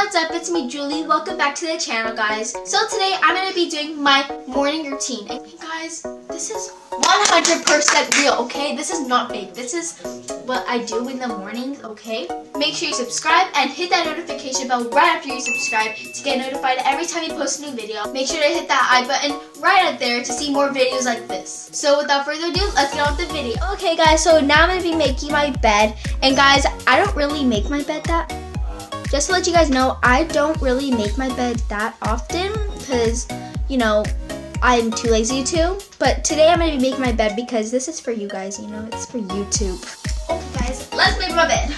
what's up? It's me, Julie. Welcome back to the channel, guys. So today I'm going to be doing my morning routine. And guys, this is 100% real, okay? This is not fake. This is what I do in the mornings, okay? Make sure you subscribe and hit that notification bell right after you subscribe to get notified every time you post a new video. Make sure to hit that I button right up there to see more videos like this. So without further ado, let's get on with the video. Okay guys, so now I'm going to be making my bed. And guys, I don't really make my bed that just to let you guys know, I don't really make my bed that often because, you know, I'm too lazy to. But today I'm going to be making my bed because this is for you guys, you know, it's for YouTube. Okay guys, let's make my bed.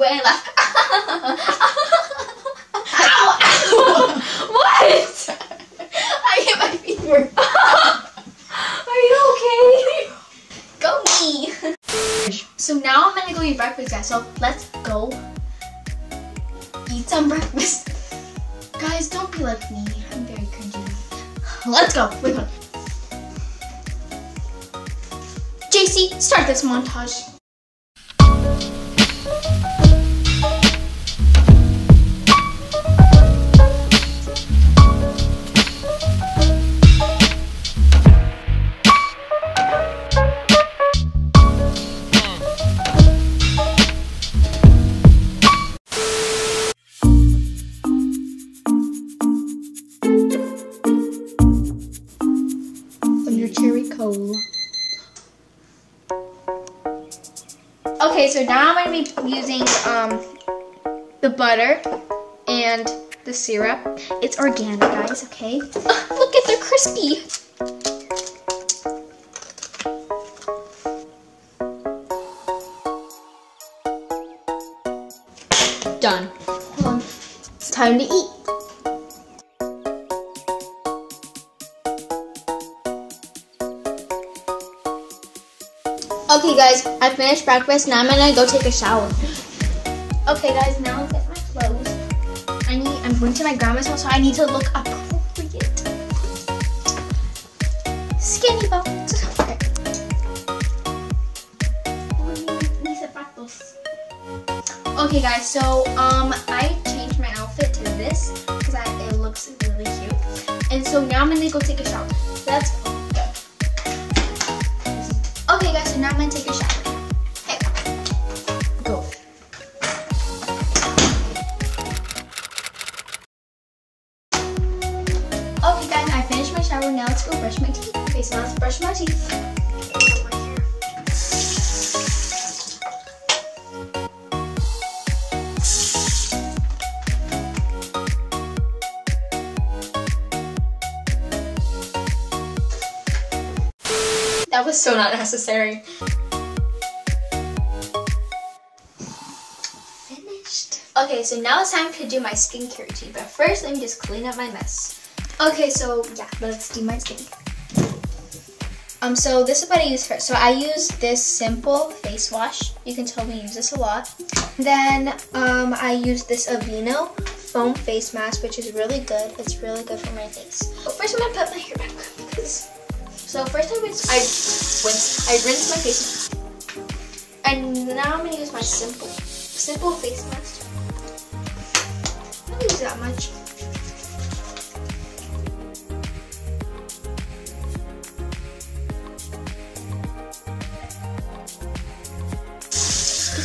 Way I laugh. ow, ow. what? I hit my finger. Are you okay? Go me. So now I'm gonna go eat breakfast, guys. So let's go eat some breakfast. Guys, don't be like me. I'm very cringy. Let's go. Wait, hold on. Jacy, start this montage. Cherry cola. Okay, so now I'm going to be using um, the butter and the syrup. It's organic, guys, okay? look at they're crispy. Done. It's time to eat. Guys, I finished breakfast. Now I'm gonna go take a shower. Okay guys, now I'll get my clothes. I need I'm going to my grandma's house, so I need to look appropriate. Skinny bones. Okay. Okay guys, so um I changed my outfit to this because it looks really cute. And so now I'm gonna go take a shower. Let's let's go brush my teeth. Okay, so let's brush my teeth. That was so not necessary. Finished. Okay, so now it's time to do my skincare routine. But first, let me just clean up my mess. Okay, so yeah, let's do my skincare. Um, so this is what I use first. So I use this simple face wash. You can tell me use this a lot. Then um, I use this Aveeno foam face mask, which is really good. It's really good for my face. But first, I'm gonna put my hair back because so first I rinse, I rinse, I rinse my face, and now I'm gonna use my simple, simple face mask. I don't use that much.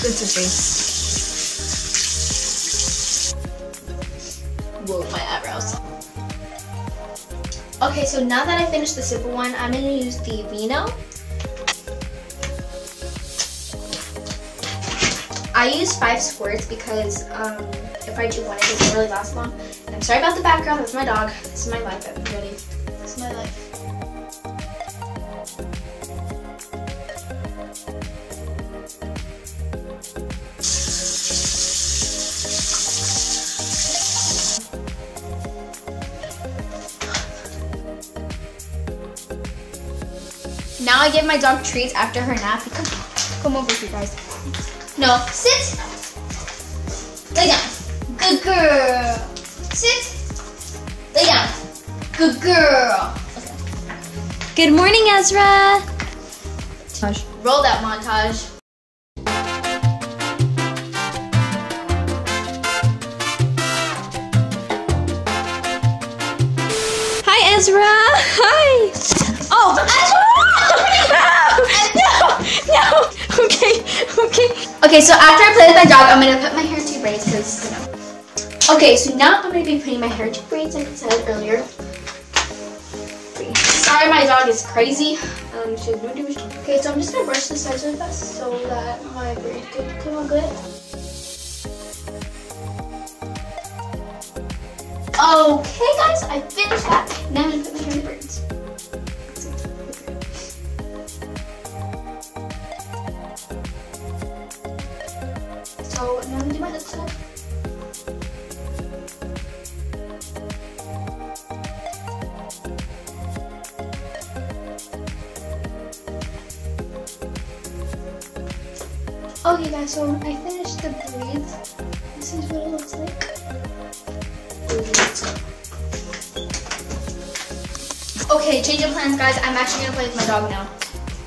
It's a face. Whoa, my eyebrows. Okay, so now that I finished the simple one, I'm gonna use the Aveeno. I use five squirts because um, if I do one, it doesn't really last long. And I'm sorry about the background. That's my dog. This is my life, everybody. Now I give my dog treats after her nap. Come, come over here, guys. No, sit. Lay down. Good girl. Sit. Lay down. Good girl. Good morning, Ezra. Roll that montage. Hi, Ezra. Hi. Oh, okay. So after I play with my dog, I'm gonna put my hair into braids because, you know. Okay, so now I'm gonna be putting my hair into braids like I said earlier. Sorry, my dog is crazy. Um, much. Okay, so I'm just gonna brush the sides of that so that my braids could come out good. Okay, guys, I finished that. Now I'm gonna put my hair in braids. So now I'm gonna do my lip. Okay guys, so I finished the braids. This is what it looks like. Okay, change of plans guys. I'm actually gonna play with my dog now.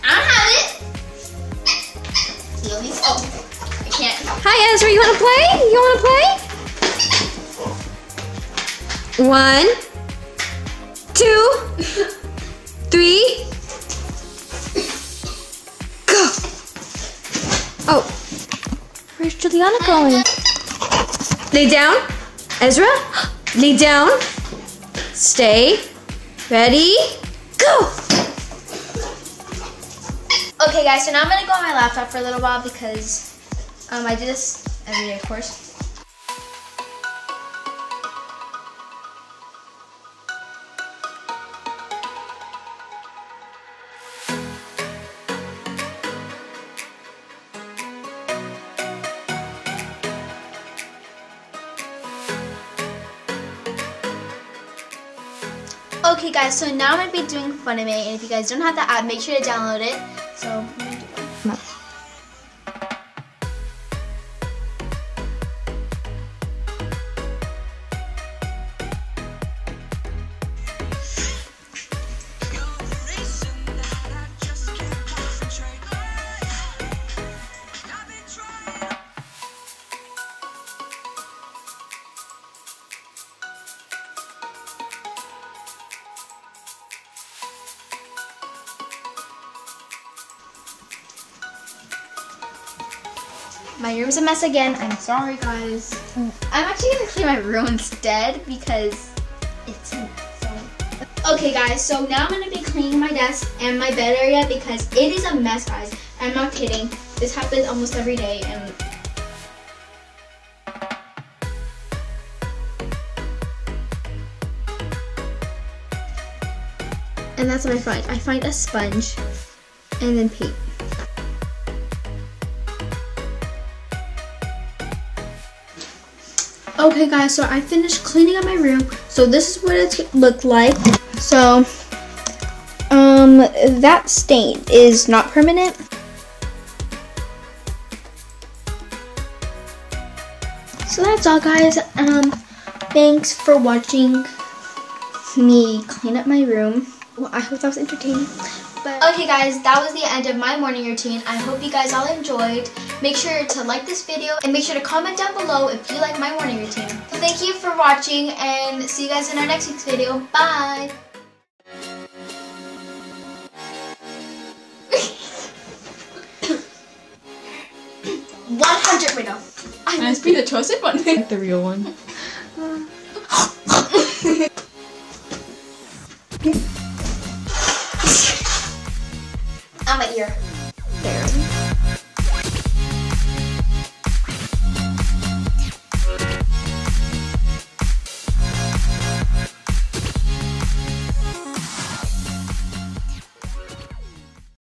I don't have it. Oh. Hi, Ezra. You want to play? You want to play? One, two, three, go. Oh, where's Juliana going? Lay down, Ezra. Lay down. Stay. Ready? Go. Okay guys, so now I'm gonna go on my laptop for a little while because um, I do this every day, of course. Okay guys, so now I'm gonna be doing Funimate, and if you guys don't have the app, make sure to download it. So My room's a mess again. I'm sorry, guys. I'm actually gonna clean my room instead because it's a mess. Okay, guys. So now I'm gonna be cleaning my desk and my bed area because it is a mess, guys. I'm not kidding. This happens almost every day, and and that's what I find. I find a sponge and then paint. Okay guys, so I finished cleaning up my room. So this is what it looked like. So um that stain is not permanent. So that's all guys. Um thanks for watching me clean up my room. Well, I hope that was entertaining. But okay guys, that was the end of my morning routine. I hope you guys all enjoyed. Make sure to like this video and make sure to comment down below if you like my morning routine. So thank you for watching and see you guys in our next week's video. Bye! One hundred wait no. I must be the toasted one. Like the real one. On my ear.